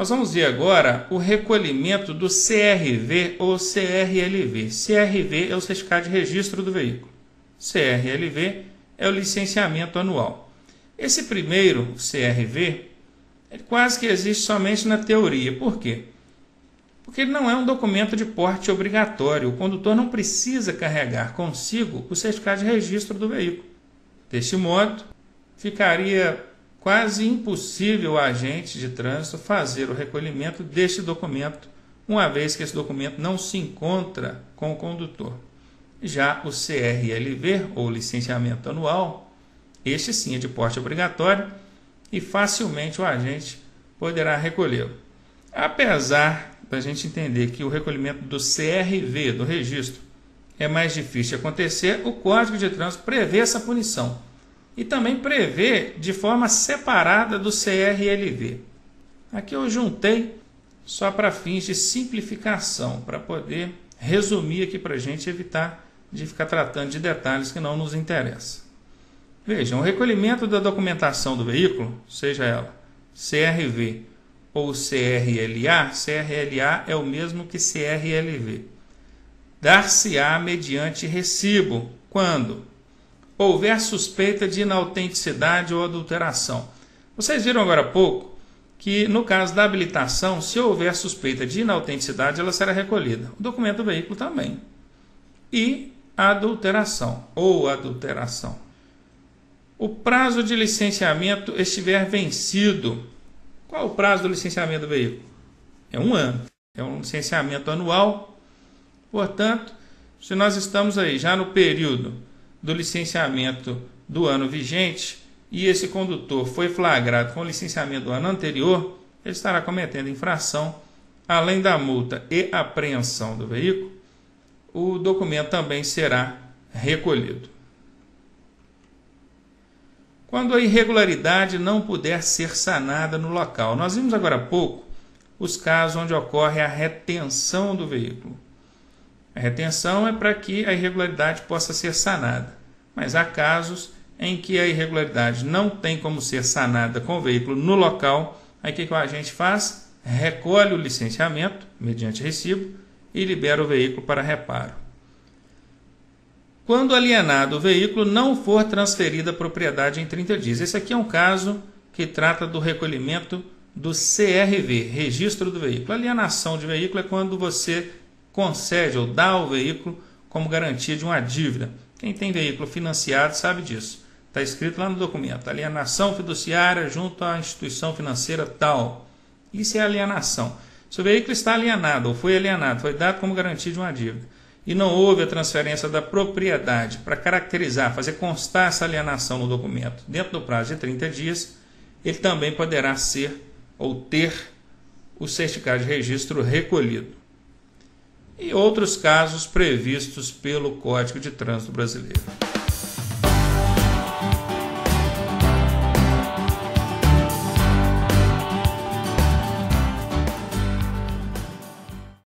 Nós vamos ver agora o recolhimento do CRV ou CRLV. CRV é o certificado de registro do veículo. CRLV é o licenciamento anual. Esse primeiro, CRV, ele quase que existe somente na teoria. Por quê? Porque ele não é um documento de porte obrigatório. O condutor não precisa carregar consigo o certificado de registro do veículo. Deste modo, ficaria quase impossível a agente de trânsito fazer o recolhimento deste documento, uma vez que esse documento não se encontra com o condutor. Já o CRLV, ou licenciamento anual, este sim é de porte obrigatório e facilmente o agente poderá recolhê-lo. Apesar da gente entender que o recolhimento do CRV, do registro, é mais difícil de acontecer, o Código de Trânsito prevê essa punição e também prevê de forma separada do CRLV. Aqui eu juntei só para fins de simplificação, para poder resumir aqui para a gente evitar de ficar tratando de detalhes que não nos interessam. Vejam, o recolhimento da documentação do veículo, seja ela CRV ou CRLA, CRLA é o mesmo que CRLV. Dar-se-á mediante recibo, quando houver suspeita de inautenticidade ou adulteração. Vocês viram agora há pouco que, no caso da habilitação, se houver suspeita de inautenticidade, ela será recolhida. O documento do veículo também. E a adulteração ou adulteração. O prazo de licenciamento estiver vencido. Qual o prazo do licenciamento do veículo? É um ano. É um licenciamento anual. Portanto, se nós estamos aí já no período do licenciamento do ano vigente e esse condutor foi flagrado com licenciamento do ano anterior, ele estará cometendo infração, além da multa e apreensão do veículo, o documento também será recolhido. Quando a irregularidade não puder ser sanada no local, nós vimos agora há pouco os casos onde ocorre a retenção do veículo. A retenção é para que a irregularidade possa ser sanada, mas há casos em que a irregularidade não tem como ser sanada com o veículo no local. Aí o que, o agente faz? Recolhe o licenciamento, mediante recibo, e libera o veículo para reparo. Quando alienado o veículo, não for transferida a propriedade em 30 dias. Esse aqui é um caso que trata do recolhimento do CRV, registro do veículo. alienação de veículo é quando você concede ou dá ao veículo como garantia de uma dívida. Quem tem veículo financiado sabe disso. Está escrito lá no documento: alienação fiduciária junto à instituição financeira tal. Isso é alienação. Se o veículo está alienado ou foi alienado, foi dado como garantia de uma dívida e não houve a transferência da propriedade para caracterizar, fazer constar essa alienação no documento dentro do prazo de 30 dias, ele também poderá ser ou ter o certificado de registro recolhido e outros casos previstos pelo Código de Trânsito Brasileiro.